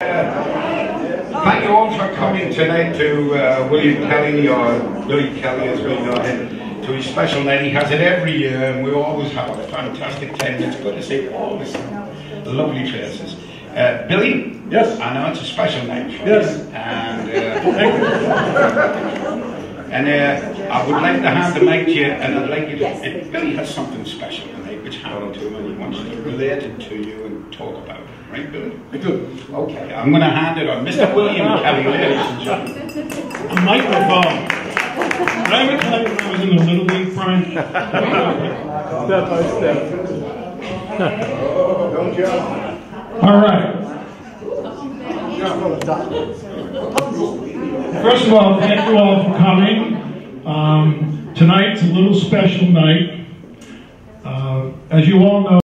Thank you all for coming tonight to uh, William Kelley, or Billy Kelley as we know him, to his special night. He has it every year and we always have a fantastic time. It's good to see all these lovely faces. Uh, Billy? Yes. I know it's a special night for Yes. you. And, uh, and uh, I would like to hand the mic to you and I'd like you to, if Billy has something special tonight which to him and he wants to relate it to you and talk about it. Right, Billy? I do. Okay, I'm going to hand it on. Mr. William Kelley, ladies and gentlemen. A microphone. Did I ever tell you when I was in the Little League, Brian? Step by step. Don't you? All right. First of all, thank you all for coming. Um, tonight's a little special night. Uh, as you all know,